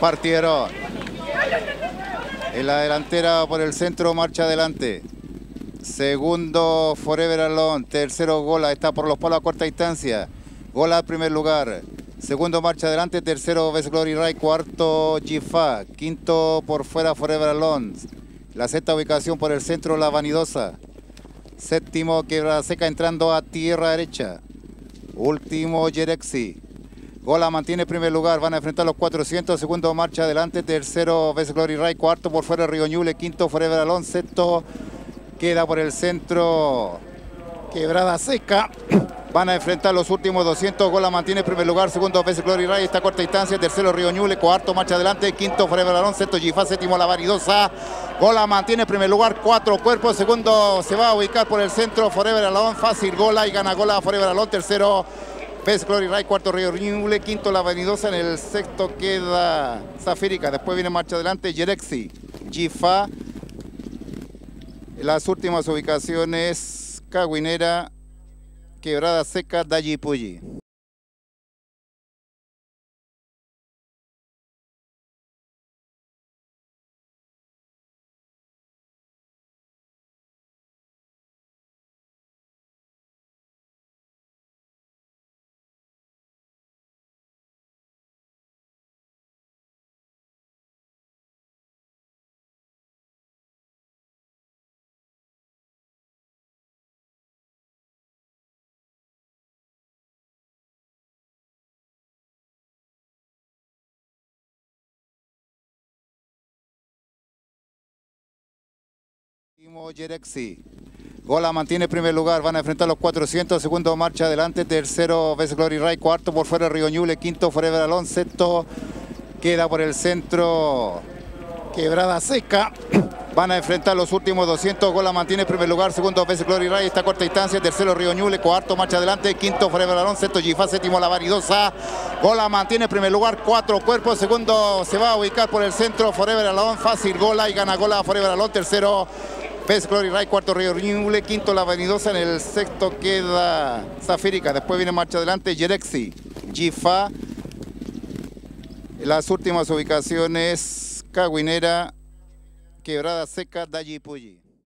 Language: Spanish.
Partieron. En la delantera por el centro, marcha adelante. Segundo, Forever Alone. Tercero, Gola. Está por los palos a corta distancia. Gola al primer lugar. Segundo, marcha adelante. Tercero, Best Glory Ray. Cuarto, Gifa. Quinto, por fuera, Forever Alone. La sexta ubicación por el centro, La Vanidosa. Séptimo, Quebra Seca entrando a tierra derecha. Último, Jerexi. Gola mantiene primer lugar, van a enfrentar los 400, segundo marcha adelante, tercero Best Glory Ray, cuarto por fuera Río quinto Forever Alone, sexto queda por el centro Quebrada Seca. Van a enfrentar los últimos 200, Gola mantiene primer lugar, segundo Best Glory Ray, está corta distancia, tercero Río Ñuble, cuarto marcha adelante, quinto Forever Alone, sexto Gifá, séptimo La Varidosa. Gola mantiene primer lugar, cuatro cuerpos, segundo se va a ubicar por el centro Forever Alone, fácil Gola y gana Gola Forever Alone, tercero Best Glory Ray, cuarto Río Ñuble, quinto La Venidosa, en el sexto queda Zafírica, después viene marcha adelante Yerexi, Gifa, las últimas ubicaciones Caguinera, Quebrada Seca, Dayi. Gola mantiene primer lugar, van a enfrentar los 400, segundo marcha adelante, tercero Best Glory Ray, cuarto por fuera Río quinto Forever Alone, sexto queda por el centro Quebrada Seca. Van a enfrentar los últimos 200, Gola mantiene primer lugar, segundo Best Glory Ray, está a corta distancia, tercero Río Ñuble, cuarto marcha adelante, quinto Forever Alone, sexto Gifá, séptimo La Varidosa. Gola mantiene primer lugar, cuatro cuerpos, segundo se va a ubicar por el centro Forever Alone, fácil Gola y gana Gola Forever Alone, tercero Best Glory Ray, cuarto Río Ñuble, quinto La Venidosa, en el sexto queda Zafírica, después viene marcha adelante Yerexi, Gifa, las últimas ubicaciones Caguinera, Quebrada Seca, Dayi Puyi.